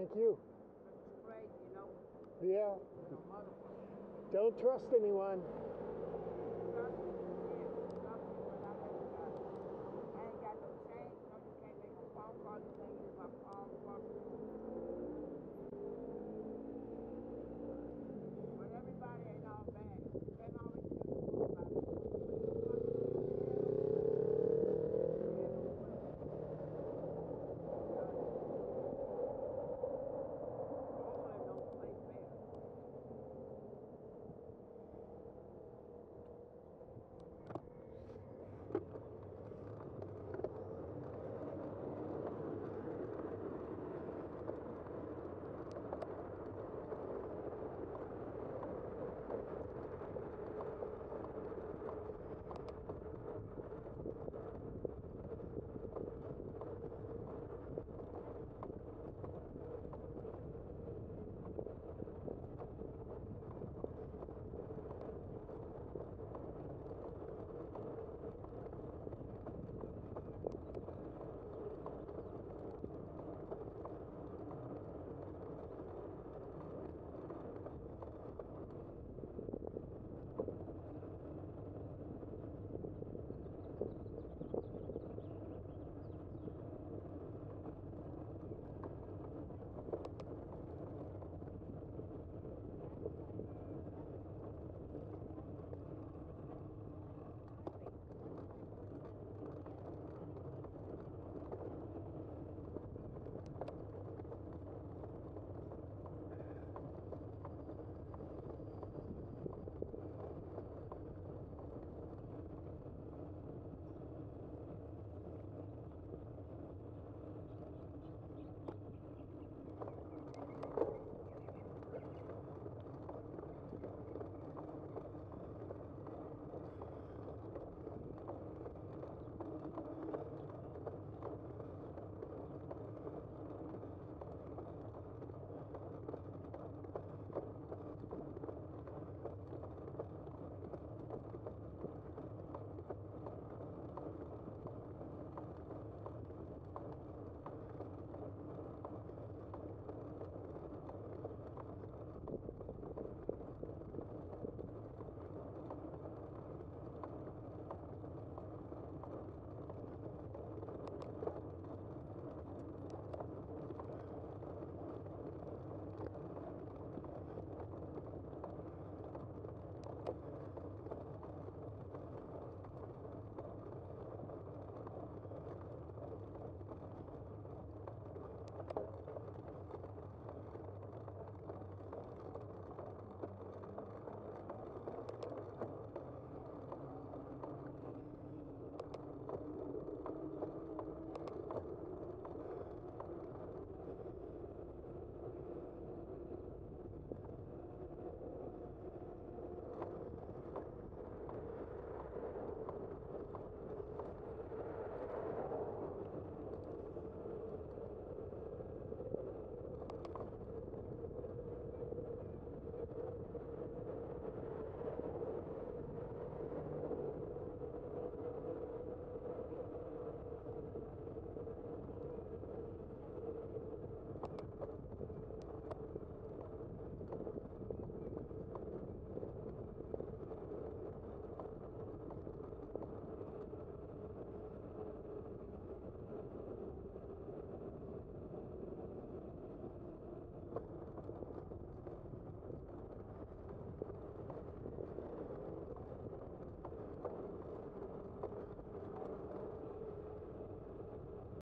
Thank you. Afraid, you know, Yeah. Don't trust anyone.